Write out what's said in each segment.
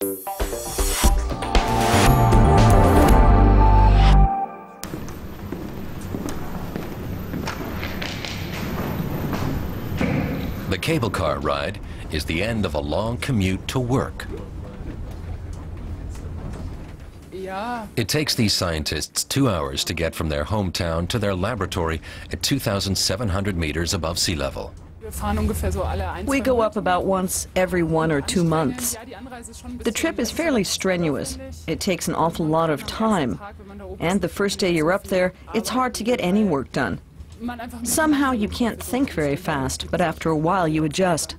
The cable car ride is the end of a long commute to work. Ja, It takes these scientists two hours to get from their hometown to their laboratory at 2,700 meters above sea level. Wir fahren ungefähr so alle ein, We go up about once every one or two months. Ja, die Anreise ist schon ein The trip is fairly strenuous. It takes an awful lot of time. And the first day you're up there, it's hard to get any work done. Man einfach mit- Somehow you can't think very fast, but after a while you adjust.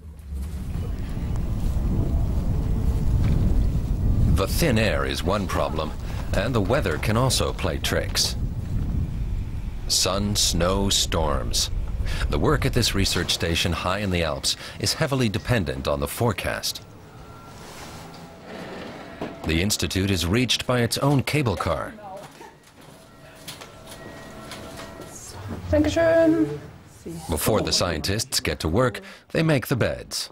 The thin air is one problem, and the weather can also play tricks. Sun, snow, storms. The work at this research station high in the Alps is heavily dependent on the forecast. The institute is reached by its own cable car. Before the scientists get to work, they make the beds.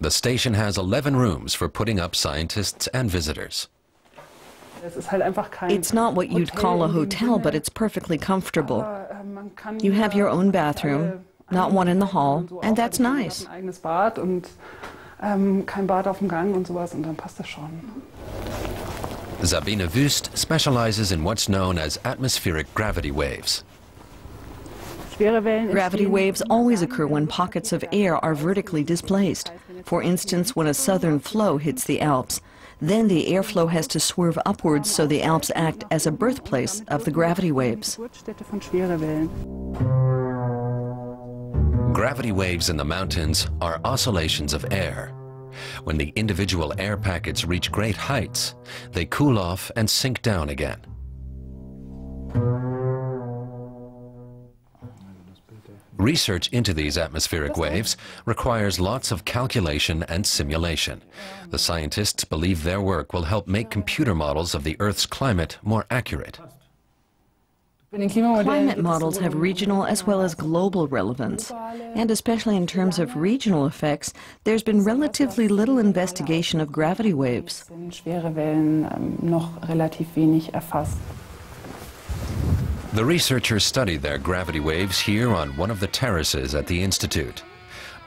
The station has 11 rooms for putting up scientists and visitors. Es ist halt einfach kein It's not what you'd call a hotel, but it's perfectly comfortable. aber, äh, man kann You have your own bathroom, not one in the hall, and that's nice. hat Ein eigenes Bad und ähm, kein Bad auf dem Gang und sowas und dann passt das schon. Sabine Wüst specializes in what's known as atmospheric gravity waves. Gravity waves always occur when pockets of air are vertically displaced. For instance, when a southern flow hits the Alps. Then the airflow has to swerve upwards so the Alps act as a birthplace of the gravity waves. Gravity waves in the mountains are oscillations of air. When the individual air packets reach great heights, they cool off and sink down again. Research into these atmospheric waves requires lots of calculation and simulation. The scientists believe their work will help make computer models of the Earth's climate more accurate. Bei den Klimamodellen Climate models have regional as well as global relevance. And especially in terms of regional effects, there's been relatively little investigation of gravity waves. The researchers studied their gravity waves here on one of the terraces at the Institute.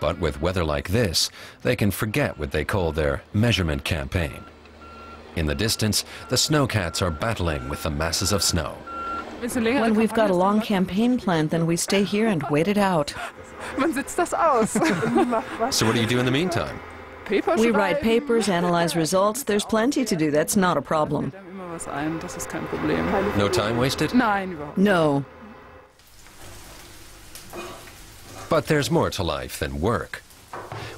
But with weather like this, they can forget what they call their measurement campaign. In the distance, the snowcats are battling with the masses of snow. Willst du längere When we've got a long campaign planned, then we stay here and wait it out. Man sitzt das aus. So what do you do in the meantime? We write papers, analyze results. There's plenty to do. That's not a problem. Fällt einem immer was ein, das ist kein Problem. No time wasted? Nein, überhaupt No. But there's more to life than work.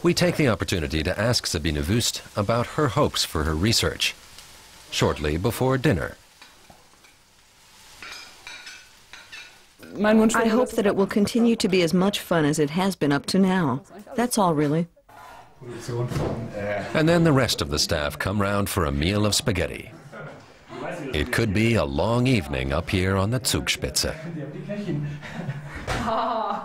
We take the opportunity to ask Sabine Wüst about her hopes for her research. Shortly before dinner. I hope that it will continue to be as much fun as it has been up to now. That's all, really. And then the rest of the staff come round for a meal of spaghetti. It could be a long evening up here on the Zugspitze. Ah.